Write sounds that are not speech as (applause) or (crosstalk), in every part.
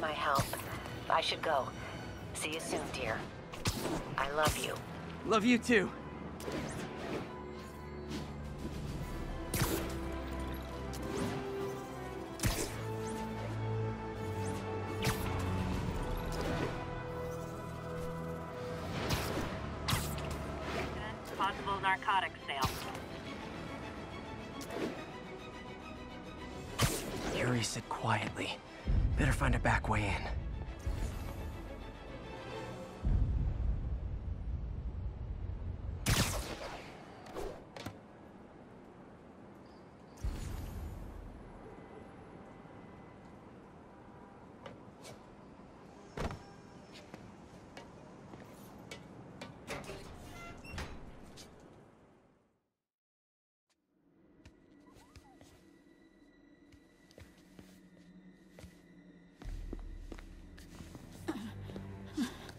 my help. I should go. See you soon, dear. I love you. Love you too.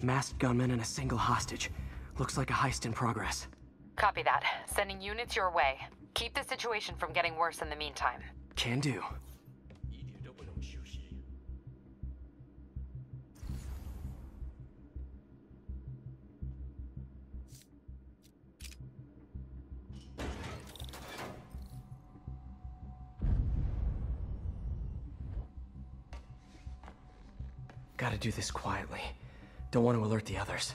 Masked gunmen and a single hostage. Looks like a heist in progress. Copy that. Sending units your way. Keep the situation from getting worse in the meantime. Can do. Gotta do this quietly. Don't want to alert the others.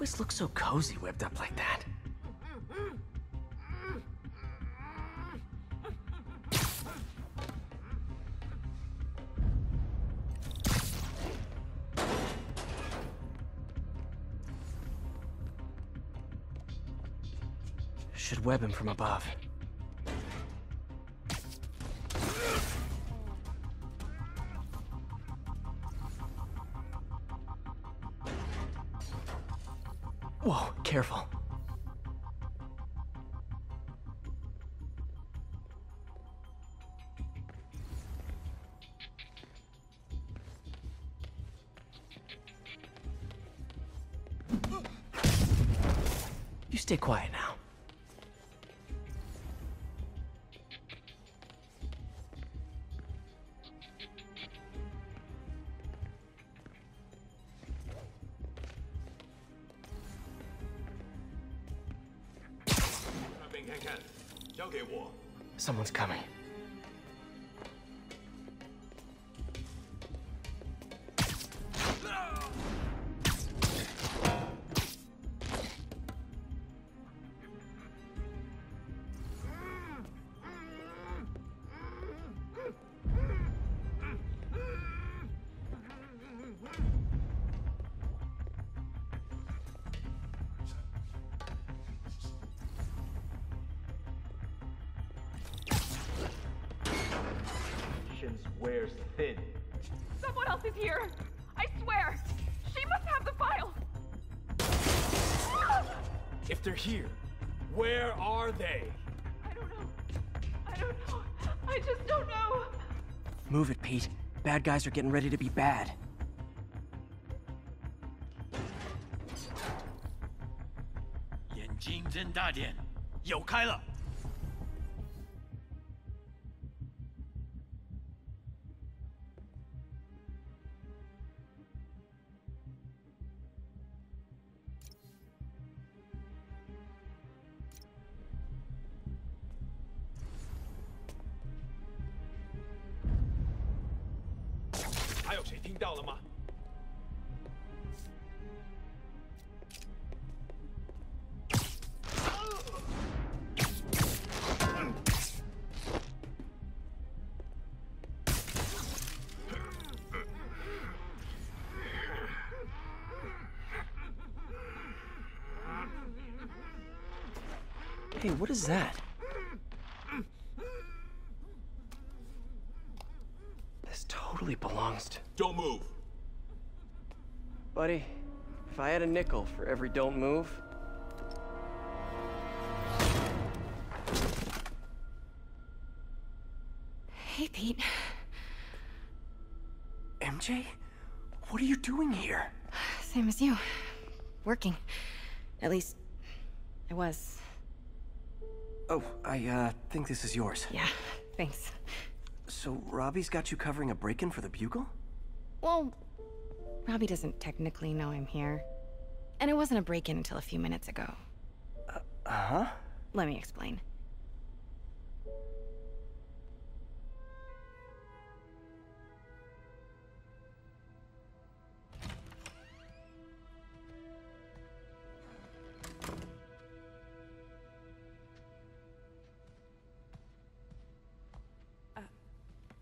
Always look so cozy whipped up like that. Should web him from above. You stay quiet now. Someone's coming. Where's Thin? Someone else is here! I swear! She must have the file! If they're here, where are they? I don't know. I don't know. I just don't know. Move it, Pete. Bad guys are getting ready to be bad. Hey, what is that? This totally. Don't move. Buddy, if I had a nickel for every don't move... Hey, Pete. MJ? What are you doing here? Same as you. Working. At least, I was. Oh, I, uh, think this is yours. Yeah, thanks. So, Robbie's got you covering a break-in for the Bugle? Well, Robbie doesn't technically know I'm here. And it wasn't a break in until a few minutes ago. Uh-huh. Let me explain.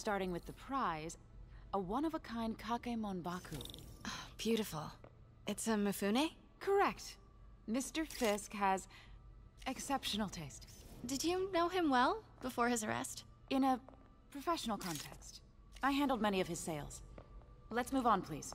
Starting with the prize, a one-of-a-kind Kakiemon Baku. Ah, beautiful. It's a Mifune? Correct. Mr. Fisk has exceptional taste. Did you know him well before his arrest? In a professional context. I handled many of his sales. Let's move on, please.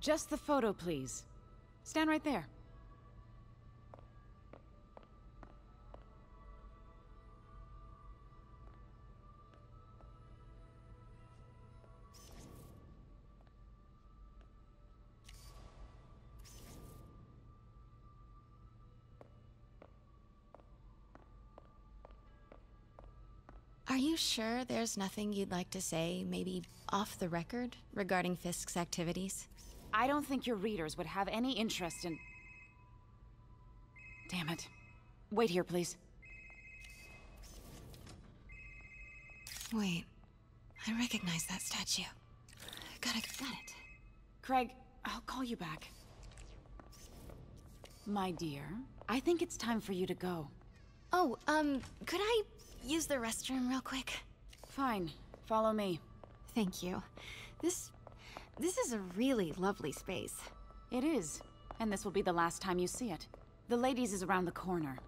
Just the photo, please. Stand right there. Are you sure there's nothing you'd like to say, maybe off the record, regarding Fisk's activities? I don't think your readers would have any interest in. Damn it. Wait here, please. Wait. I recognize that statue. Gotta got it. Craig, I'll call you back. My dear, I think it's time for you to go. Oh, um, could I use the restroom real quick? Fine. Follow me. Thank you. This. This is a really lovely space. It is. And this will be the last time you see it. The ladies is around the corner.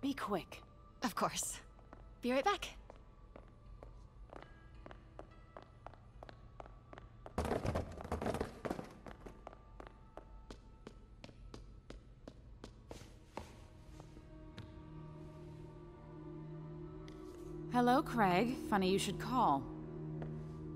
Be quick. Of course. Be right back. Hello, Craig. Funny you should call.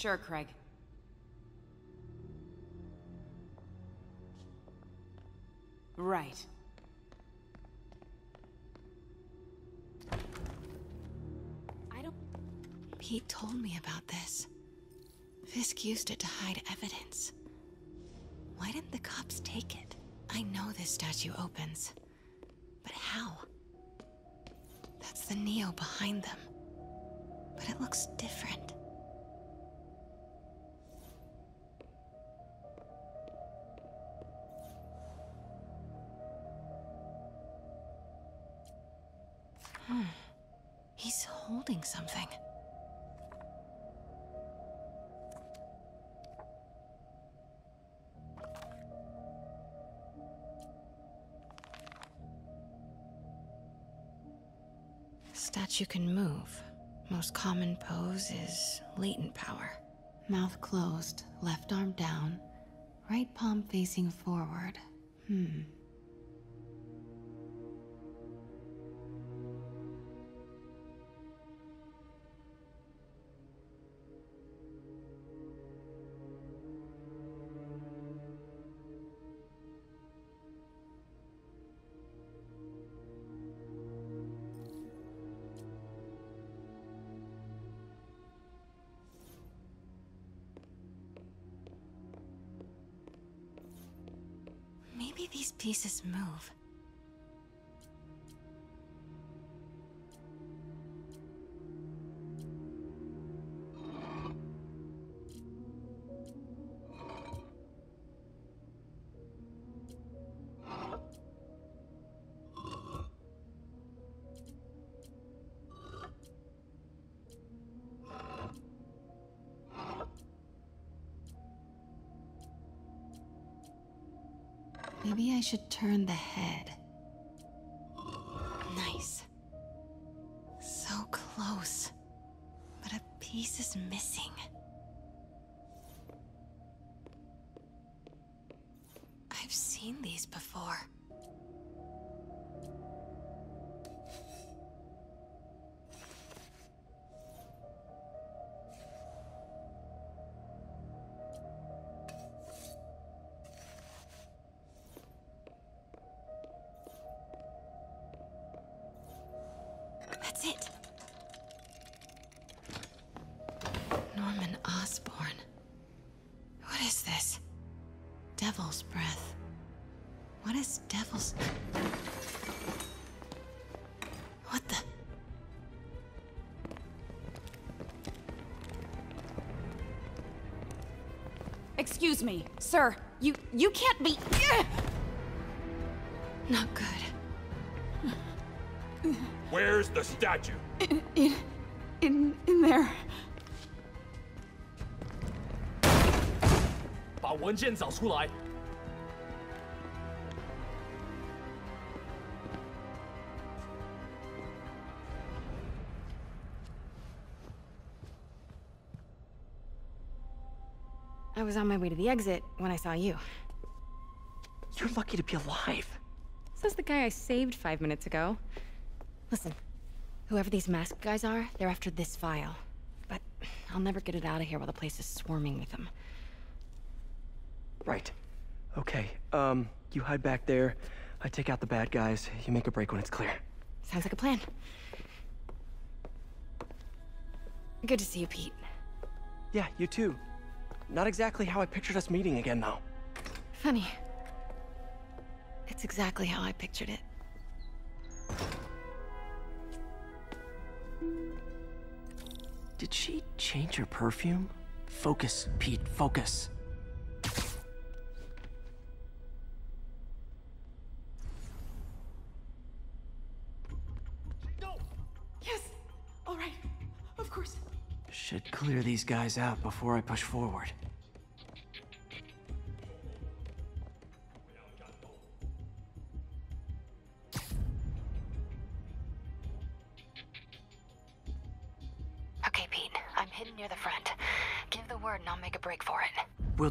Sure, Craig. Right. I don't... Pete told me about this. Fisk used it to hide evidence. Why didn't the cops take it? I know this statue opens. But how? That's the Nio behind them. But it looks different. Hmm. He's holding something. Statue can move. Most common pose is latent power. Mouth closed, left arm down, right palm facing forward. Hmm. Pieces move. Maybe I should turn the head. That's it. Norman Osborn. What is this? Devil's breath. What is devil's... What the... Excuse me, sir. You you can't be. Not good. Where's the statue? In in in there. 把文件找出来。 I was on my way to the exit when I saw you. You're lucky to be alive. Says the guy I saved five minutes ago. Listen, whoever these masked guys are, they're after this file. But I'll never get it out of here while the place is swarming with them. Right. Okay, um, you hide back there. I take out the bad guys. You make a break when it's clear. Sounds like a plan. Good to see you, Pete. Yeah, you too. Not exactly how I pictured us meeting again, though. Funny. It's exactly how I pictured it. Did she change her perfume? Focus, Pete, focus. No! Yes. All right. Of course. Should clear these guys out before I push forward.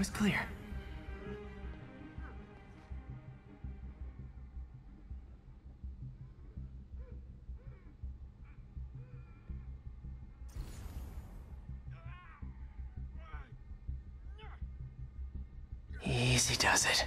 Is clear. Easy does it.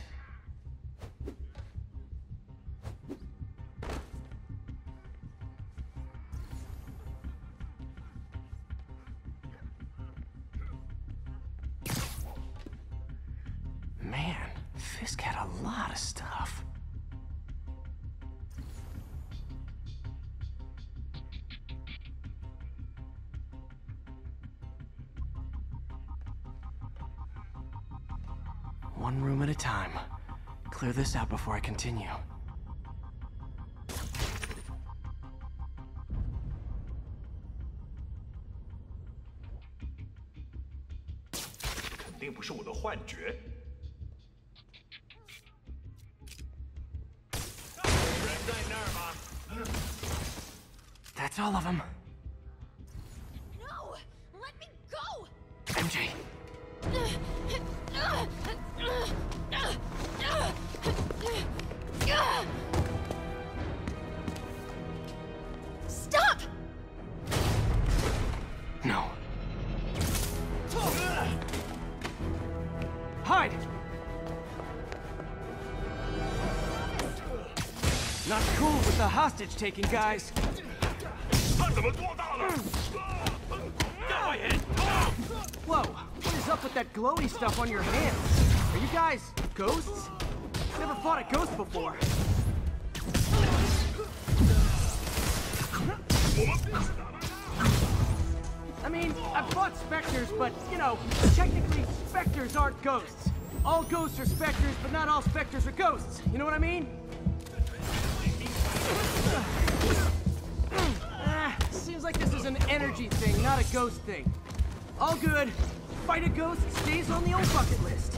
One room at a time. Clear this out before I continue. That's all of them. No. Hide! Not cool with the hostage-taking, guys. Whoa, what is up with that glowy stuff on your hands? Are you guys ghosts? Never fought a ghost before. (laughs) I mean, I've fought specters, but, you know, technically, specters aren't ghosts. All ghosts are specters, but not all specters are ghosts. You know what I mean? Ah, seems like this is an energy thing, not a ghost thing. All good. Fight a ghost stays on the old bucket list.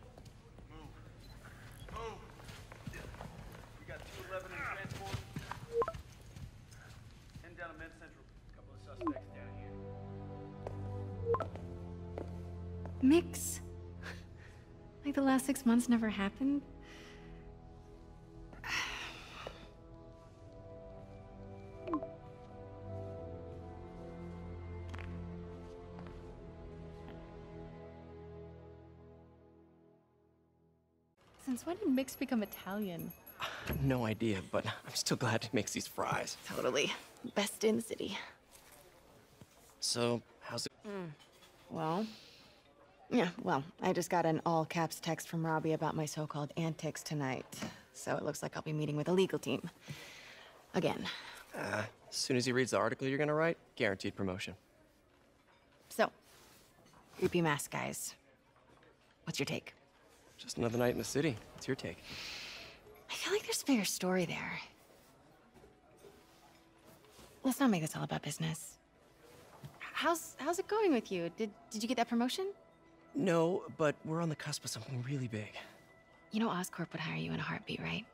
Mix? like the last six months never happened? Since when did Mix become Italian? No idea, but I'm still glad he makes these fries. Totally. Best in the city. So, how's it? Mm. Well, yeah, well, I just got an all caps text from Robbie about my so called antics tonight. So it looks like I'll be meeting with a legal team. Again. Uh, as soon as he reads the article you're gonna write, guaranteed promotion. So, creepy mask guys. What's your take? Just another night in the city. What's your take? I feel like there's a bigger story there. Let's not make this all about business. How's how's it going with you? Did did you get that promotion? No, but we're on the cusp of something really big. You know Oscorp would hire you in a heartbeat, right?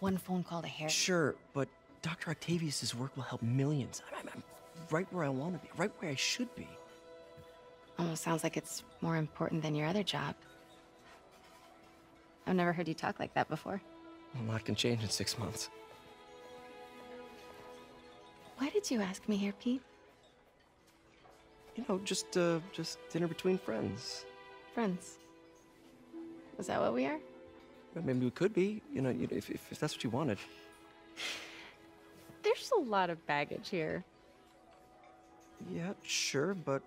One phone call to Harry. Sure, but Dr. Octavius's work will help millions. I'm, I'm, I'm right where I want to be, right where I should be. Almost sounds like it's more important than your other job. I've never heard you talk like that before. A lot can change in six months. Why did you ask me here, Pete? You know, just uh, just dinner between friends. Friends. Is that what we are? Well, Maybe we could be. You know, if, if, if that's what you wanted. There's a lot of baggage here. Yeah, sure, but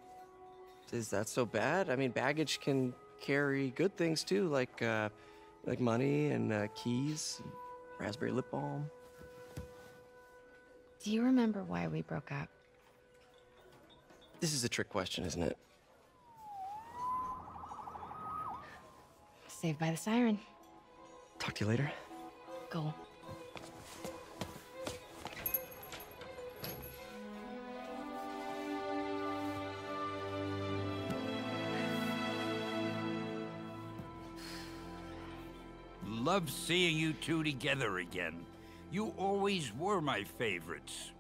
is that so bad? I mean, baggage can carry good things too, like uh, like money and uh, keys, and raspberry lip balm. Do you remember why we broke up? This is a trick question, isn't it? Saved by the siren. Talk to you later. Go. love seeing you two together again. You always were my favorites.